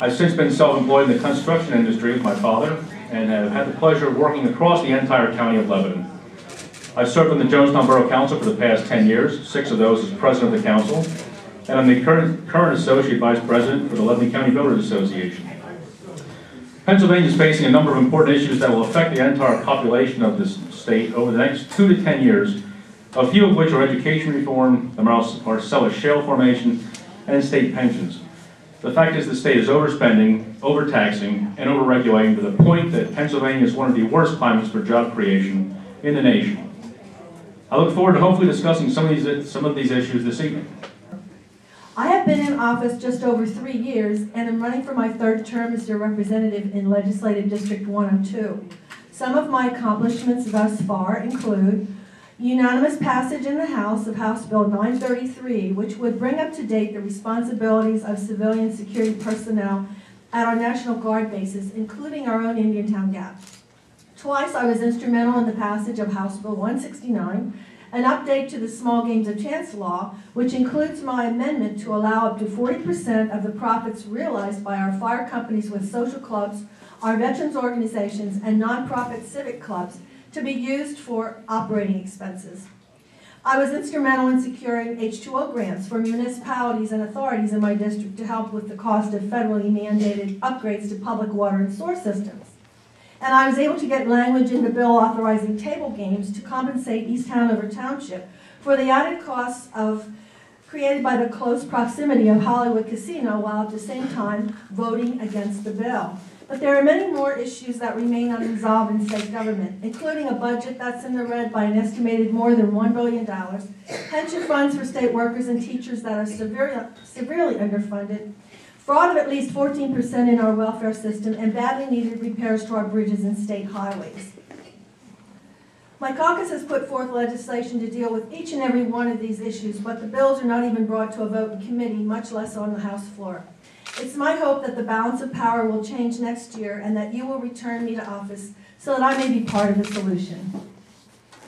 I've since been self-employed in the construction industry with my father and have had the pleasure of working across the entire county of Lebanon. I've served on the Jonestown Borough Council for the past 10 years, six of those as president of the council, and I'm the current, current associate vice president for the Lebanon County Builders Association. Pennsylvania is facing a number of important issues that will affect the entire population of this state over the next two to 10 years, a few of which are education reform, the Marcellus Shale formation, and state pensions. The fact is the state is overspending, overtaxing, and overregulating to the point that Pennsylvania is one of the worst climates for job creation in the nation. I look forward to hopefully discussing some of these, some of these issues this evening. I have been in office just over three years and am running for my third term as your representative in Legislative District 102. Some of my accomplishments thus far include unanimous passage in the House of House Bill 933, which would bring up to date the responsibilities of civilian security personnel at our National Guard bases, including our own Indiantown Gap. Twice I was instrumental in the passage of House Bill 169, an update to the small games of chance law, which includes my amendment to allow up to 40% of the profits realized by our fire companies with social clubs, our veterans organizations, and nonprofit civic clubs to be used for operating expenses. I was instrumental in securing H2O grants for municipalities and authorities in my district to help with the cost of federally mandated upgrades to public water and sewer systems. And I was able to get language in the bill authorizing table games to compensate East Hanover Township for the added costs of created by the close proximity of Hollywood Casino while at the same time voting against the bill. But there are many more issues that remain unresolved in state government, including a budget that's in the red by an estimated more than $1 billion, pension funds for state workers and teachers that are severely, severely underfunded, fraud of at least 14% in our welfare system, and badly needed repairs to our bridges and state highways. My caucus has put forth legislation to deal with each and every one of these issues, but the bills are not even brought to a vote in committee, much less on the House floor. It's my hope that the balance of power will change next year and that you will return me to office so that I may be part of the solution.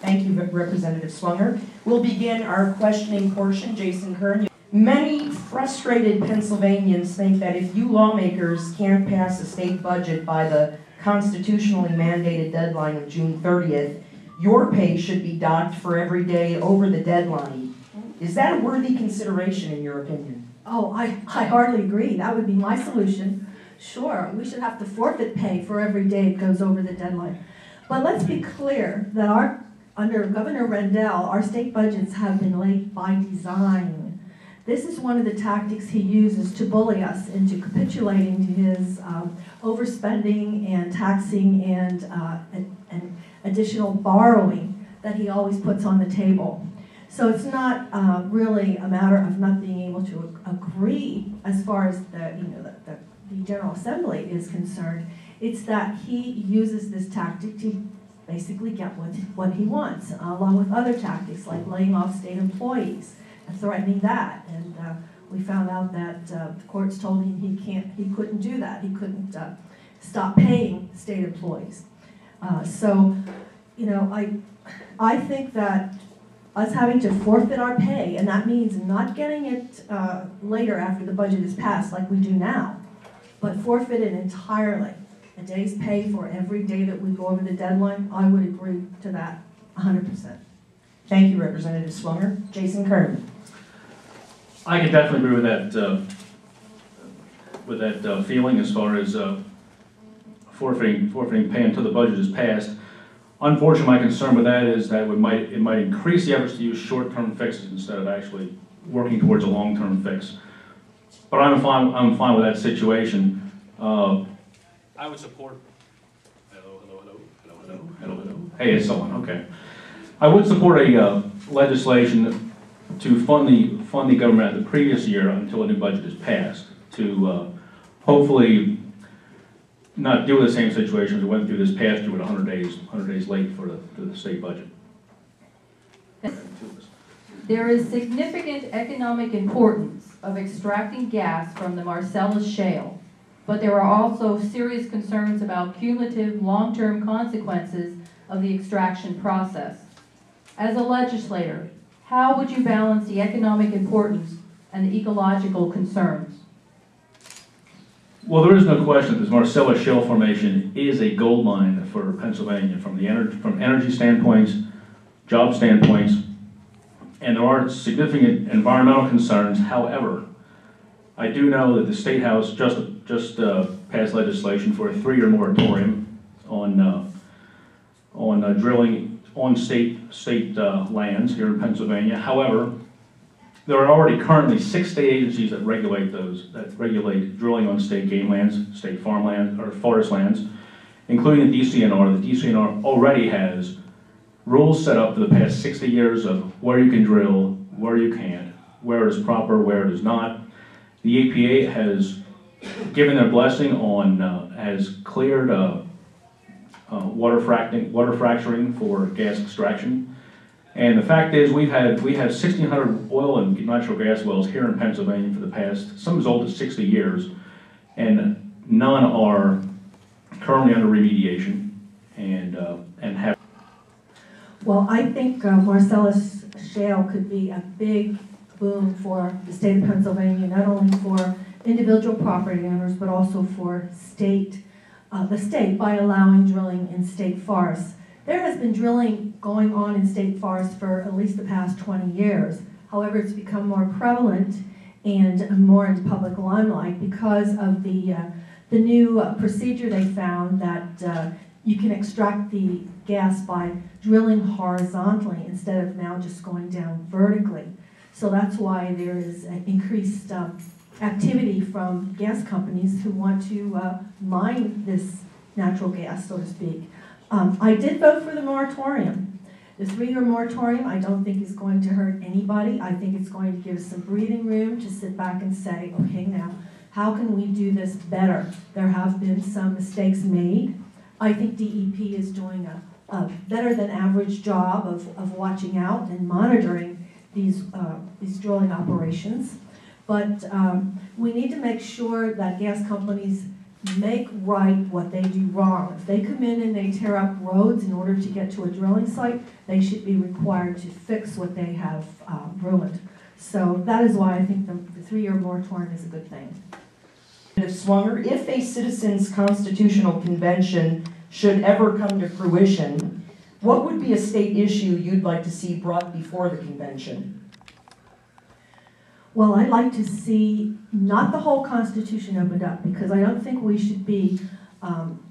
Thank you, Representative Swanger. We'll begin our questioning portion. Jason Kern. Many frustrated Pennsylvanians think that if you lawmakers can't pass a state budget by the constitutionally mandated deadline of June 30th, your pay should be docked for every day over the deadline. Is that a worthy consideration in your opinion? Oh, I, I hardly agree. That would be my solution. Sure, we should have to forfeit pay for every day it goes over the deadline. But let's be clear that our, under Governor Rendell, our state budgets have been late by design. This is one of the tactics he uses to bully us into capitulating to his um, overspending and taxing and, uh, and, and additional borrowing that he always puts on the table. So it's not uh, really a matter of not being able to agree as far as the, you know, the, the, the General Assembly is concerned. It's that he uses this tactic to basically get what, what he wants, uh, along with other tactics like laying off state employees and threatening that. And uh, we found out that uh, the courts told him he can't, he couldn't do that. He couldn't uh, stop paying state employees. Uh, so, you know, I, I think that us having to forfeit our pay, and that means not getting it uh, later after the budget is passed like we do now, but forfeit it entirely. A day's pay for every day that we go over the deadline, I would agree to that 100%. Thank you, Representative Swanger. Jason Kern. I can definitely agree with that, uh, with that uh, feeling as far as uh, forfeiting, forfeiting pay until the budget is passed. Unfortunately, my concern with that is that it might, it might increase the efforts to use short-term fixes instead of actually working towards a long-term fix. But I'm fine, I'm fine with that situation. Uh, I would support, hello, hello, hello, hello, hello, hello, hello. Hey, it's someone, okay. I would support a uh, legislation to fund the, fund the government the previous year until a new budget is passed, to uh, hopefully not deal with the same situation as we went through this past year with 100 days, 100 days late for the, for the state budget. There is significant economic importance of extracting gas from the Marcellus Shale, but there are also serious concerns about cumulative long-term consequences of the extraction process. As a legislator, how would you balance the economic importance and the ecological concerns? Well, there is no question that this Marcellus Shale Formation is a gold mine for Pennsylvania from the energy, from energy standpoints, job standpoints, and there are significant environmental concerns. However, I do know that the State House just, just uh, passed legislation for a three-year moratorium on, uh, on uh, drilling on state, state uh, lands here in Pennsylvania. However, there are already currently six state agencies that regulate those, that regulate drilling on state game lands, state farmland, or forest lands, including the DCNR. The DCNR already has rules set up for the past 60 years of where you can drill, where you can't, where it is proper, where it is not. The EPA has given their blessing on, uh, has cleared uh, uh, water fracturing, water fracturing for gas extraction. And the fact is, we've had, we have 1,600 oil and natural gas wells here in Pennsylvania for the past, some as old as 60 years, and none are currently under remediation and, uh, and have Well, I think uh, Marcellus Shale could be a big boom for the state of Pennsylvania, not only for individual property owners, but also for state, uh, the state by allowing drilling in state forests. There has been drilling going on in state forests for at least the past 20 years. However, it's become more prevalent and more into public limelight because of the, uh, the new uh, procedure they found that uh, you can extract the gas by drilling horizontally instead of now just going down vertically. So that's why there is an increased um, activity from gas companies who want to uh, mine this natural gas, so to speak. Um, I did vote for the moratorium. The three-year moratorium, I don't think is going to hurt anybody. I think it's going to give some breathing room to sit back and say, okay, now, how can we do this better? There have been some mistakes made. I think DEP is doing a, a better than average job of, of watching out and monitoring these, uh, these drilling operations. But um, we need to make sure that gas companies make right what they do wrong. If they come in and they tear up roads in order to get to a drilling site, they should be required to fix what they have uh, ruined. So that is why I think the, the three-year moratorium is a good thing. Representative Swanger, if a citizens' constitutional convention should ever come to fruition, what would be a state issue you'd like to see brought before the convention? Well, I'd like to see not the whole Constitution opened up, because I don't think we should be um,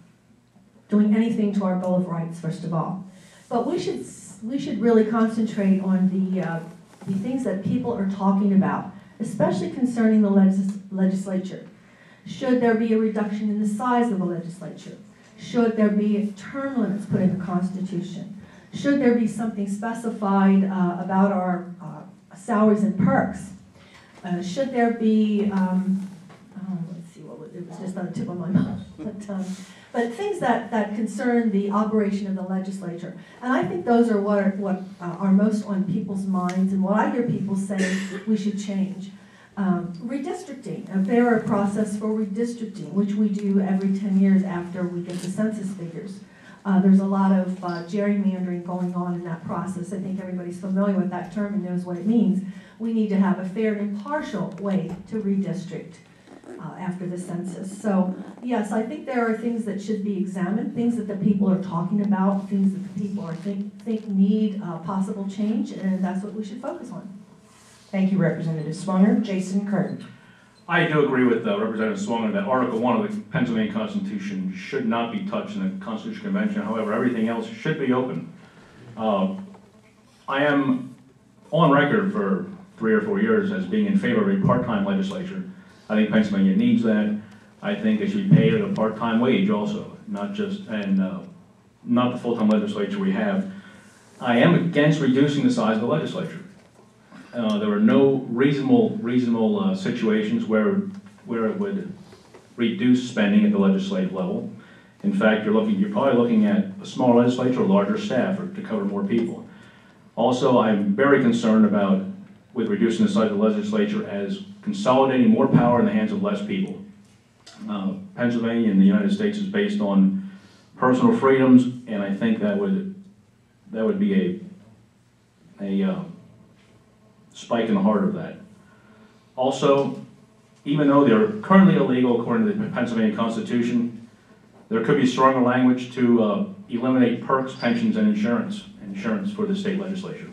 doing anything to our Bill of Rights, first of all. But we should, we should really concentrate on the, uh, the things that people are talking about, especially concerning the legis- legislature. Should there be a reduction in the size of the legislature? Should there be term limits put in the Constitution? Should there be something specified uh, about our uh, salaries and perks? Uh, should there be, um, oh, let's see, what was, it was just on the tip of my mouth, but, um, but things that, that concern the operation of the legislature. And I think those are what are, what uh, are most on people's minds and what I hear people say we should change. Um, redistricting, a fairer process for redistricting, which we do every 10 years after we get the census figures. Uh, there's a lot of uh, gerrymandering going on in that process. I think everybody's familiar with that term and knows what it means. We need to have a fair and impartial way to redistrict uh, after the census. So, yes, I think there are things that should be examined, things that the people are talking about, things that the people are think, think need uh, possible change, and that's what we should focus on. Thank you, Representative Swanger. Jason Kern. I do agree with uh, Representative Swanger that Article 1 of the Pennsylvania Constitution should not be touched in the Constitutional Convention. However, everything else should be open. Uh, I am on record for three or four years as being in favor of a part-time legislature. I think Pennsylvania needs that. I think it should be paid at a part-time wage also, not just, and uh, not the full-time legislature we have. I am against reducing the size of the legislature. Uh, there are no reasonable, reasonable uh, situations where, where it would reduce spending at the legislative level. In fact, you're looking, you're probably looking at a smaller legislature, or larger staff, or to cover more people. Also, I'm very concerned about, with reducing the size of the legislature, as consolidating more power in the hands of less people. Uh, Pennsylvania and the United States is based on personal freedoms, and I think that would, that would be a, a, uh, spike in the heart of that. Also, even though they're currently illegal according to the Pennsylvania Constitution, there could be stronger language to uh, eliminate perks, pensions, and insurance, insurance for the state legislature.